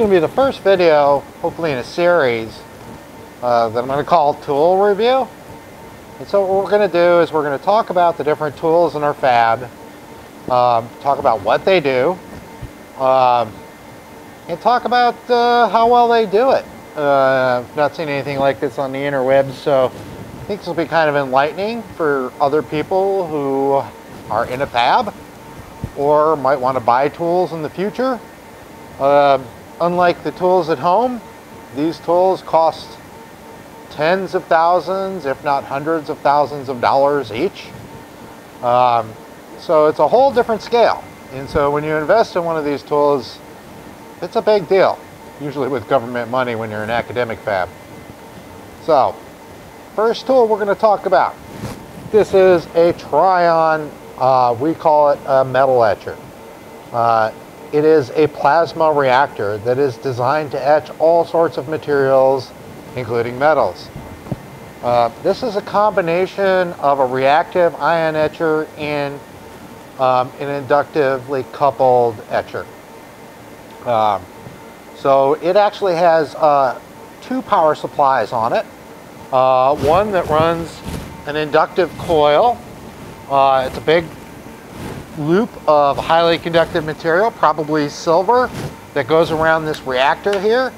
going to be the first video, hopefully in a series, uh, that I'm going to call Tool Review. And so what we're going to do is we're going to talk about the different tools in our fab, um, talk about what they do, um, and talk about uh, how well they do it. Uh, I've not seen anything like this on the interwebs, so I think this will be kind of enlightening for other people who are in a fab or might want to buy tools in the future. Uh, unlike the tools at home, these tools cost tens of thousands, if not hundreds of thousands of dollars each. Um, so it's a whole different scale. And so when you invest in one of these tools, it's a big deal, usually with government money when you're an academic fab. So, first tool we're going to talk about. This is a Trion, uh, we call it a metal etcher. Uh, it is a plasma reactor that is designed to etch all sorts of materials, including metals. Uh, this is a combination of a reactive ion etcher and um, an inductively coupled etcher. Um, so it actually has uh, two power supplies on it. Uh, one that runs an inductive coil. Uh, it's a big loop of highly conductive material, probably silver, that goes around this reactor here.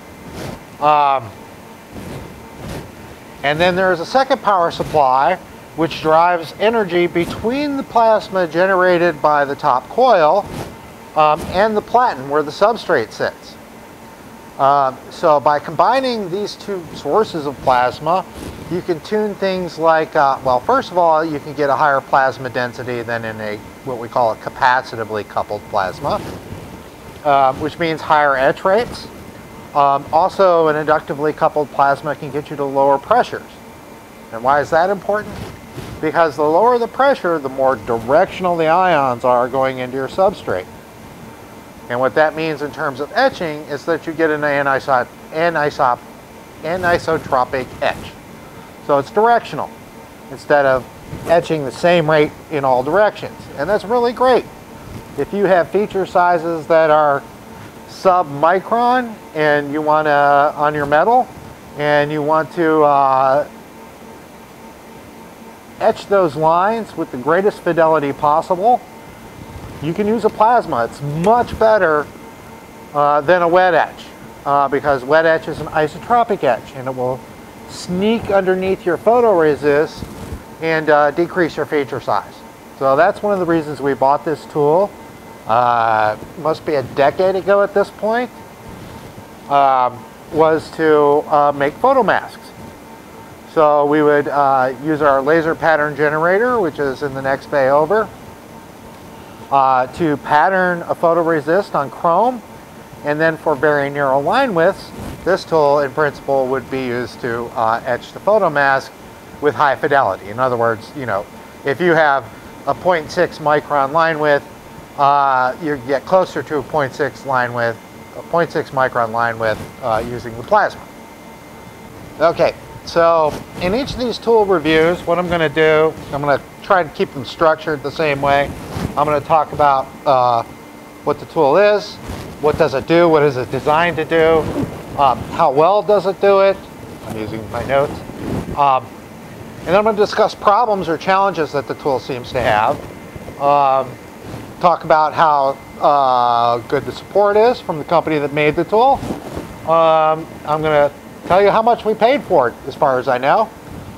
Um, and then there's a second power supply which drives energy between the plasma generated by the top coil um, and the platen where the substrate sits. Um, so by combining these two sources of plasma, you can tune things like, uh, well, first of all, you can get a higher plasma density than in a what we call a capacitively coupled plasma, uh, which means higher etch rates. Um, also, an inductively coupled plasma can get you to lower pressures. And why is that important? Because the lower the pressure, the more directional the ions are going into your substrate. And what that means in terms of etching is that you get an anisot anisop anisotropic etch. So it's directional instead of etching the same rate in all directions. And that's really great. If you have feature sizes that are sub-micron and you want to, on your metal, and you want to uh, etch those lines with the greatest fidelity possible, you can use a plasma. It's much better uh, than a wet etch uh, because wet etch is an isotropic etch and it will sneak underneath your photoresist and uh, decrease your feature size. So that's one of the reasons we bought this tool. Uh, must be a decade ago at this point, um, was to uh, make photomasks. So we would uh, use our laser pattern generator, which is in the next bay over, uh, to pattern a photoresist on chrome. And then for very narrow line widths, this tool in principle would be used to uh, etch the photomask with high fidelity. In other words, you know, if you have a 0.6 micron line width, uh, you get closer to a 0.6 line width, a 0.6 micron line width uh, using the plasma. Okay, so in each of these tool reviews, what I'm going to do, I'm going to try to keep them structured the same way. I'm going to talk about uh, what the tool is, what does it do, what is it designed to do, um, how well does it do it. I'm using my notes. Um, and then I'm going to discuss problems or challenges that the tool seems to have. Um, talk about how uh, good the support is from the company that made the tool. Um, I'm going to tell you how much we paid for it, as far as I know.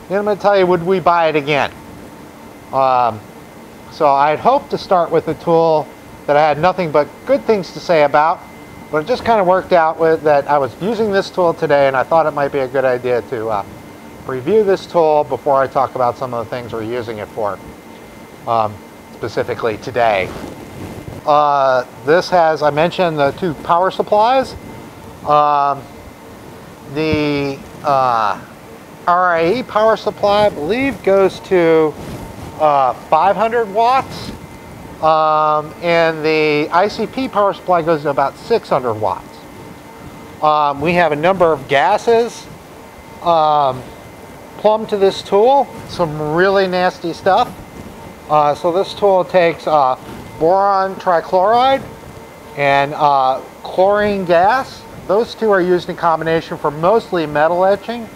Then I'm going to tell you, would we buy it again? Um, so I had hoped to start with a tool that I had nothing but good things to say about, but it just kind of worked out with that I was using this tool today and I thought it might be a good idea to uh, review this tool before I talk about some of the things we're using it for, um, specifically today. Uh, this has, I mentioned, the two power supplies. Um, the uh, RIE power supply, I believe, goes to uh, 500 watts. Um, and the ICP power supply goes to about 600 watts. Um, we have a number of gases um, plumbed to this tool, some really nasty stuff. Uh, so this tool takes uh, boron trichloride and uh, chlorine gas those two are used in combination for mostly metal etching.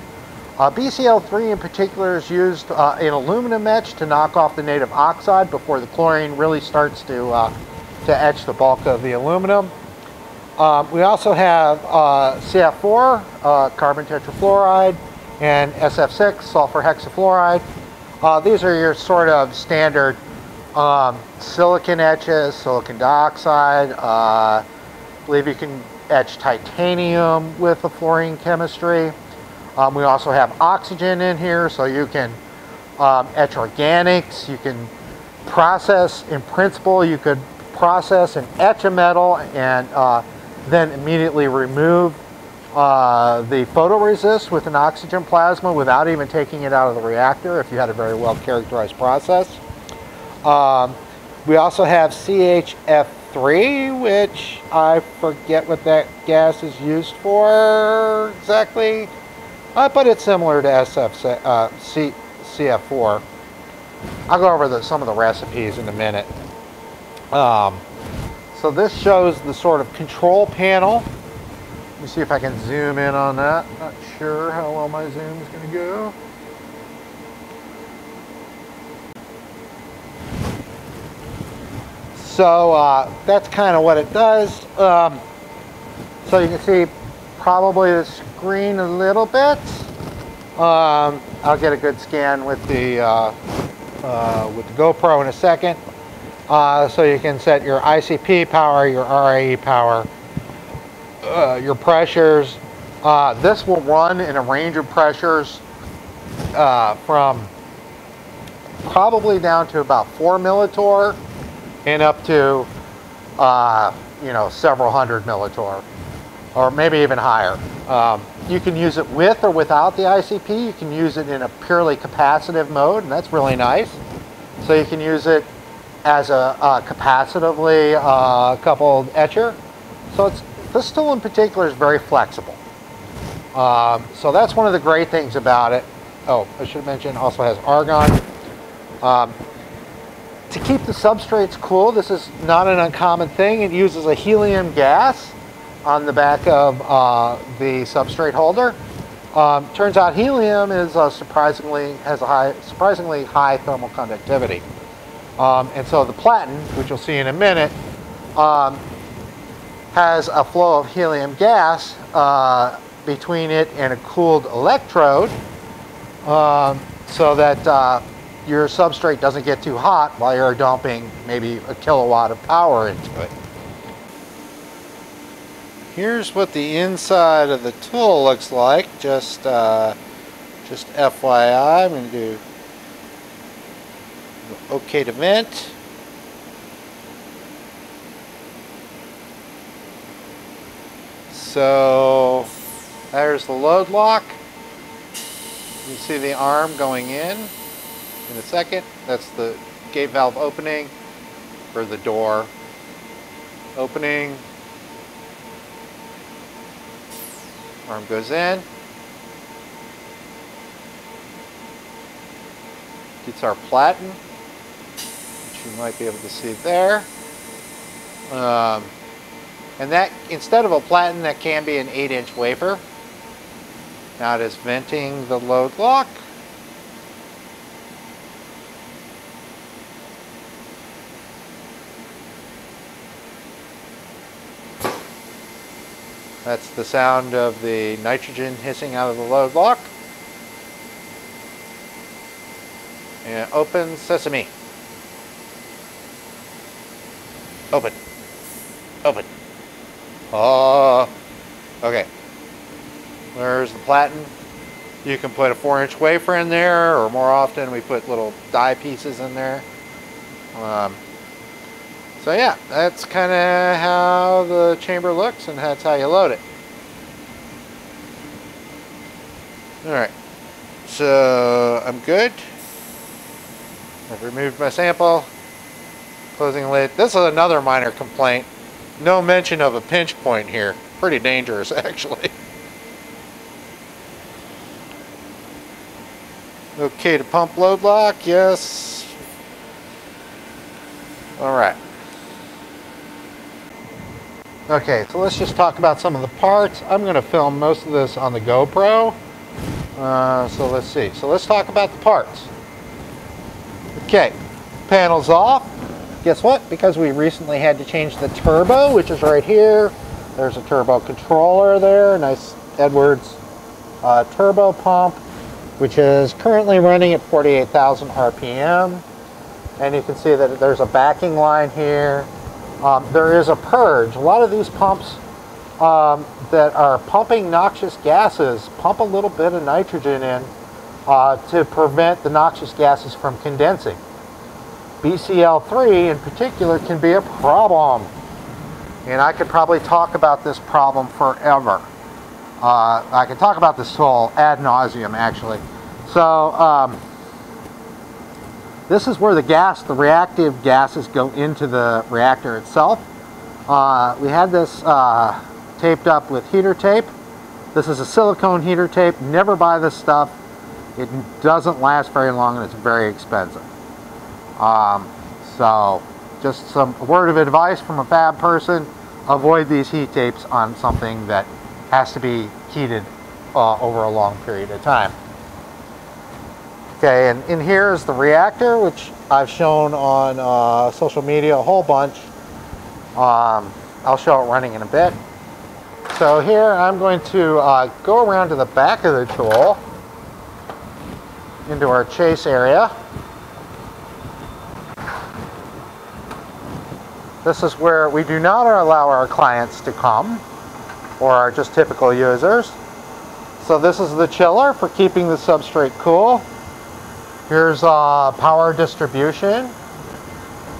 Uh, BCl3 in particular is used uh, in aluminum etch to knock off the native oxide before the chlorine really starts to, uh, to etch the bulk of the aluminum. Um, we also have uh, CF4, uh, carbon tetrafluoride, and SF6, sulfur hexafluoride. Uh, these are your sort of standard um, silicon etches, silicon dioxide. I believe you can etch titanium with the fluorine chemistry. Um, we also have oxygen in here, so you can um, etch organics. You can process, in principle, you could process and etch a metal and uh, then immediately remove uh, the photoresist with an oxygen plasma without even taking it out of the reactor if you had a very well characterized process. Um, we also have CHF3, which I forget what that gas is used for exactly, uh, but it's similar to SF, uh, C, CF4. I'll go over the, some of the recipes in a minute. Um, so this shows the sort of control panel. Let me see if I can zoom in on that. Not sure how well my zoom is going to go. So uh, that's kind of what it does. Um, so you can see probably the screen a little bit. Um, I'll get a good scan with the uh, uh, with the GoPro in a second. Uh, so you can set your ICP power, your RIE power, uh, your pressures. Uh, this will run in a range of pressures from probably down to about 4 millitorr and up to, uh, you know, several hundred millitorr, or maybe even higher. Um, you can use it with or without the ICP. You can use it in a purely capacitive mode, and that's really nice. So you can use it as a, a capacitively uh, coupled etcher. So it's, this tool in particular is very flexible. Um, so that's one of the great things about it. Oh, I should mention also has argon. Um, to keep the substrates cool, this is not an uncommon thing. It uses a helium gas on the back of uh, the substrate holder. Um, turns out helium is uh, surprisingly has a high, surprisingly high thermal conductivity, um, and so the platen, which you'll see in a minute, um, has a flow of helium gas uh, between it and a cooled electrode, um, so that uh, your substrate doesn't get too hot while you're dumping maybe a kilowatt of power into it. Here's what the inside of the tool looks like. Just, uh, just FYI, I'm going to do OK to vent. So there's the load lock. You see the arm going in in a second. That's the gate valve opening for the door opening. Arm goes in. Gets our platen, which you might be able to see there. Um, and that, instead of a platen, that can be an 8 inch wafer. Now it is venting the load lock. That's the sound of the nitrogen hissing out of the load lock. And open sesame. Open. Open. Oh. Okay. There's the platen. You can put a 4 inch wafer in there, or more often we put little die pieces in there. Um, so yeah, that's kind of how the chamber looks and that's how you load it. Alright, so I'm good. I've removed my sample. Closing lid. This is another minor complaint. No mention of a pinch point here. Pretty dangerous actually. Okay to pump load lock, yes. Alright. Okay, so let's just talk about some of the parts. I'm going to film most of this on the GoPro. Uh, so let's see. So let's talk about the parts. Okay, panels off. Guess what? Because we recently had to change the turbo, which is right here. There's a turbo controller there. Nice Edwards uh, turbo pump, which is currently running at 48,000 RPM. And you can see that there's a backing line here um, there is a purge. A lot of these pumps um, that are pumping noxious gases pump a little bit of nitrogen in uh, to prevent the noxious gases from condensing. BCL3 in particular can be a problem. And I could probably talk about this problem forever. Uh, I could talk about this tool ad nauseum actually. So um, this is where the gas, the reactive gases go into the reactor itself. Uh, we had this uh, taped up with heater tape. This is a silicone heater tape. Never buy this stuff. It doesn't last very long and it's very expensive. Um, so just some word of advice from a fab person. Avoid these heat tapes on something that has to be heated uh, over a long period of time. Okay, and in here is the reactor, which I've shown on uh, social media a whole bunch. Um, I'll show it running in a bit. So here I'm going to uh, go around to the back of the tool into our chase area. This is where we do not allow our clients to come or our just typical users. So this is the chiller for keeping the substrate cool. Here's uh, power distribution.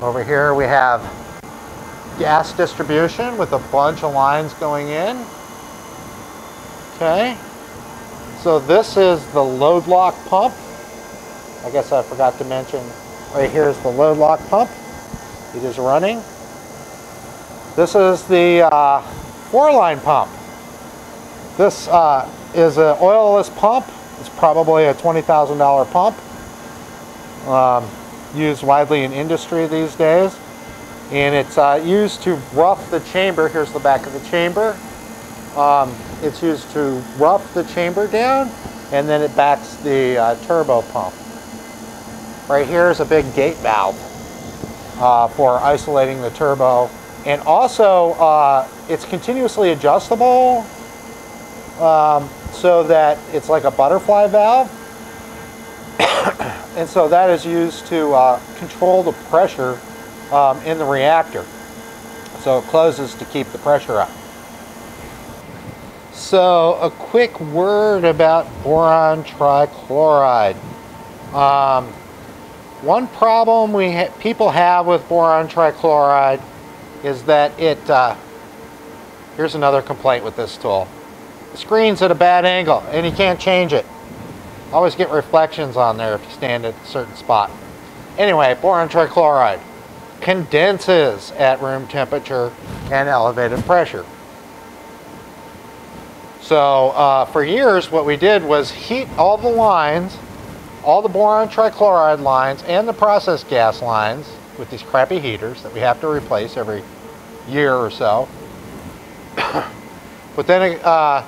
Over here we have gas distribution with a bunch of lines going in. Okay. So this is the load lock pump. I guess I forgot to mention, right here is the load lock pump. It is running. This is the uh, four line pump. This uh, is an oilless pump. It's probably a $20,000 pump um, used widely in industry these days. And it's uh, used to rough the chamber. Here's the back of the chamber. Um, it's used to rough the chamber down and then it backs the uh, turbo pump. Right here is a big gate valve uh, for isolating the turbo. And also, uh, it's continuously adjustable um, so that it's like a butterfly valve. and so that is used to uh, control the pressure um, in the reactor. So it closes to keep the pressure up. So a quick word about boron trichloride. Um, one problem we ha people have with boron trichloride is that it, uh, here's another complaint with this tool. The screen's at a bad angle and you can't change it. Always get reflections on there if you stand at a certain spot. Anyway, boron trichloride condenses at room temperature and elevated pressure. So uh, for years what we did was heat all the lines, all the boron trichloride lines and the process gas lines with these crappy heaters that we have to replace every year or so. but then uh,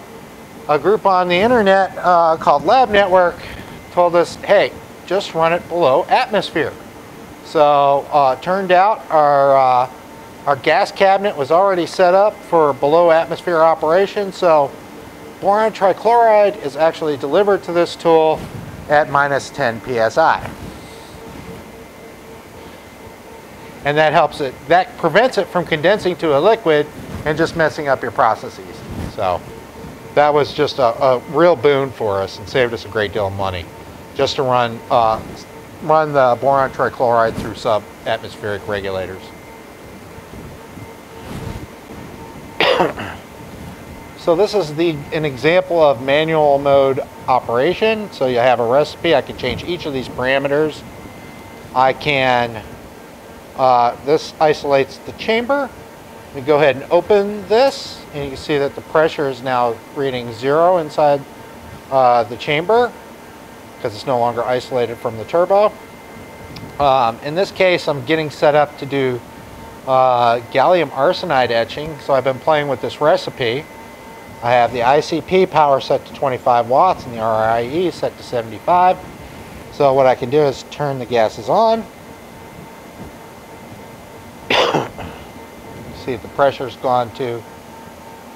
a group on the internet uh, called Lab Network told us, hey, just run it below atmosphere. So uh, turned out our, uh, our gas cabinet was already set up for below atmosphere operation. So boron trichloride is actually delivered to this tool at minus 10 psi. And that helps it, that prevents it from condensing to a liquid and just messing up your processes. So that was just a, a, real boon for us and saved us a great deal of money just to run uh, run the boron trichloride through sub-atmospheric regulators. so this is the an example of manual mode operation. So you have a recipe. I can change each of these parameters. I can, uh, this isolates the chamber. We go ahead and open this and you can see that the pressure is now reading zero inside uh, the chamber because it's no longer isolated from the turbo. Um, in this case, I'm getting set up to do uh, gallium arsenide etching. So I've been playing with this recipe. I have the ICP power set to 25 watts and the RIE set to 75. So what I can do is turn the gases on. See if the pressure's gone to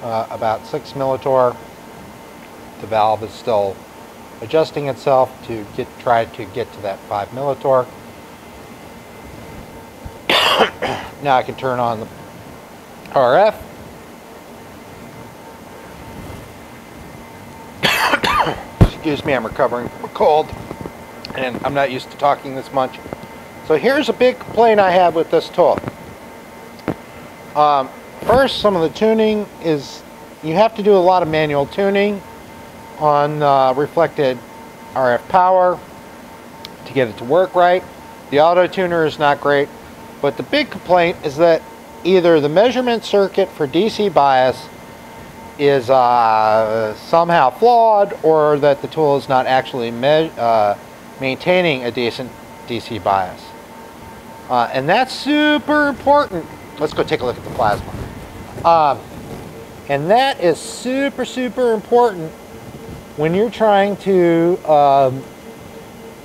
uh, about 6 millitorr. The valve is still adjusting itself to get try to get to that 5 millitorr. now I can turn on the RF. Excuse me, I'm recovering from a cold and I'm not used to talking this much. So here's a big complaint I have with this tool. Um, first, some of the tuning is, you have to do a lot of manual tuning on uh, reflected RF power to get it to work right. The auto tuner is not great, but the big complaint is that either the measurement circuit for DC bias is uh, somehow flawed or that the tool is not actually uh, maintaining a decent DC bias. Uh, and that's super important. Let's go take a look at the plasma. Um, and that is super, super important when you're trying to um,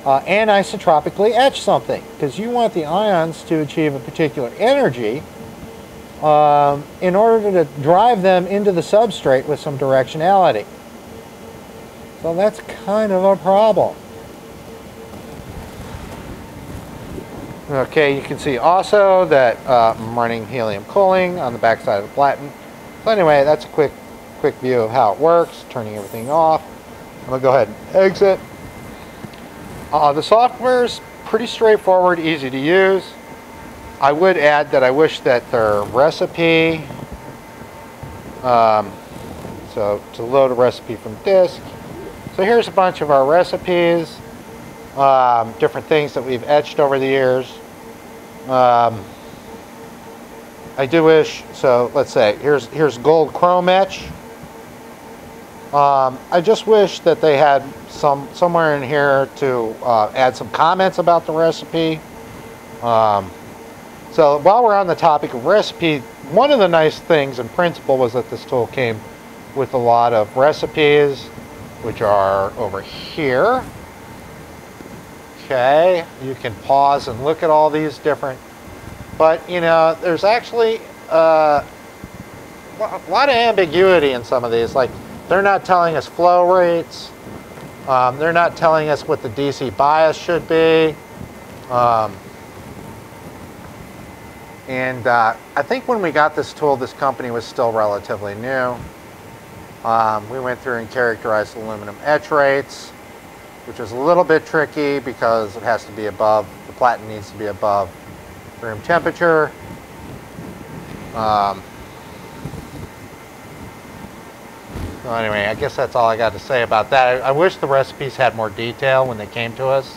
uh, anisotropically etch something because you want the ions to achieve a particular energy um, in order to drive them into the substrate with some directionality. So that's kind of a problem. Okay, you can see also that uh, I'm running helium cooling on the back side of the platen. So anyway, that's a quick, quick view of how it works, turning everything off. I'm gonna go ahead and exit. Uh, the software is pretty straightforward, easy to use. I would add that I wish that their recipe, um, so to load a recipe from disk. So here's a bunch of our recipes, um, different things that we've etched over the years. Um, I do wish, so let's say, here's, here's gold chrome etch. Um, I just wish that they had some somewhere in here to uh, add some comments about the recipe. Um, so while we're on the topic of recipe, one of the nice things in principle was that this tool came with a lot of recipes, which are over here. Okay, you can pause and look at all these different, but you know, there's actually uh, a lot of ambiguity in some of these. Like, they're not telling us flow rates. Um, they're not telling us what the DC bias should be. Um, and uh, I think when we got this tool, this company was still relatively new. Um, we went through and characterized aluminum etch rates which is a little bit tricky because it has to be above, the platen needs to be above room temperature. Um, so anyway, I guess that's all I got to say about that. I, I wish the recipes had more detail when they came to us.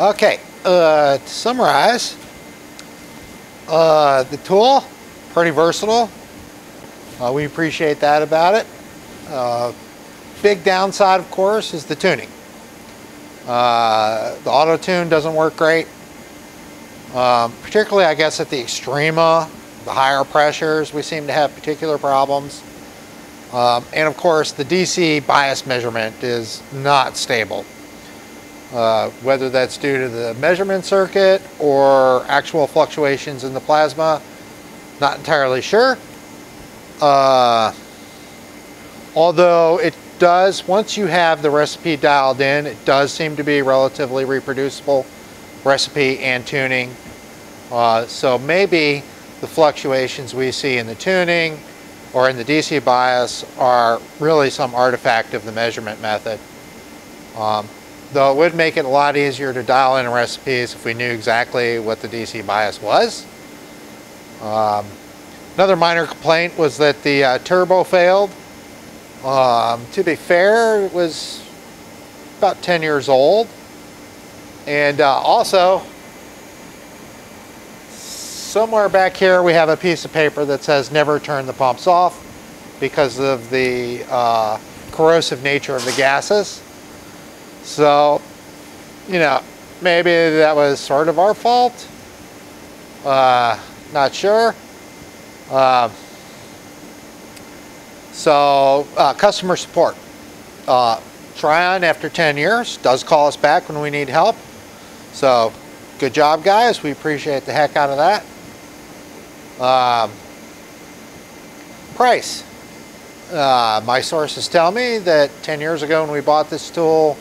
Okay, uh, to summarize, uh, the tool, pretty versatile. Uh, we appreciate that about it. Big downside, of course, is the tuning. Uh, the auto tune doesn't work great. Um, particularly, I guess, at the extrema, the higher pressures, we seem to have particular problems. Um, and of course, the DC bias measurement is not stable. Uh, whether that's due to the measurement circuit or actual fluctuations in the plasma, not entirely sure. Uh, although it does, once you have the recipe dialed in, it does seem to be relatively reproducible recipe and tuning. Uh, so maybe the fluctuations we see in the tuning or in the DC bias are really some artifact of the measurement method. Um, though it would make it a lot easier to dial in recipes if we knew exactly what the DC bias was. Um, another minor complaint was that the uh, turbo failed. Um, to be fair, it was about 10 years old. And uh, also, somewhere back here we have a piece of paper that says never turn the pumps off because of the uh, corrosive nature of the gases. So, you know, maybe that was sort of our fault. Uh, not sure. Uh, so, uh, customer support. Uh, Trion, after 10 years, does call us back when we need help. So, good job, guys. We appreciate the heck out of that. Um, price. Uh, my sources tell me that 10 years ago when we bought this tool,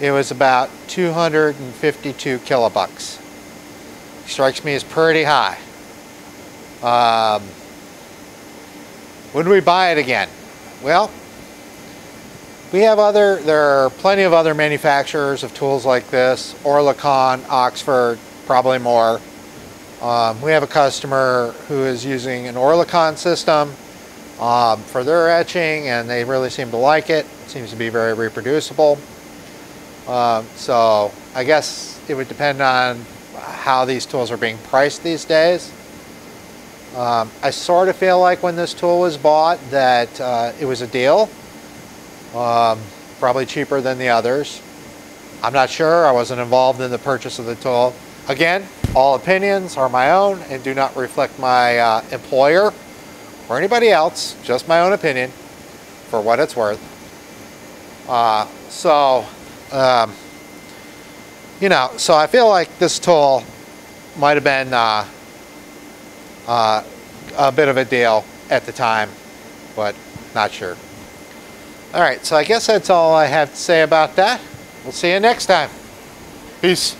it was about 252 kilobucks. Strikes me as pretty high. Um, would we buy it again? Well, we have other, there are plenty of other manufacturers of tools like this, Oerlikon, Oxford, probably more. Um, we have a customer who is using an Oerlikon system um, for their etching and they really seem to like it. It seems to be very reproducible. Um, so I guess it would depend on how these tools are being priced these days. Um, I sort of feel like when this tool was bought that uh, it was a deal. Um, probably cheaper than the others. I'm not sure. I wasn't involved in the purchase of the tool. Again, all opinions are my own and do not reflect my uh, employer or anybody else, just my own opinion for what it's worth. Uh, so, um, you know, so I feel like this tool might have been uh, uh, a bit of a deal at the time, but not sure. All right, so I guess that's all I have to say about that. We'll see you next time. Peace.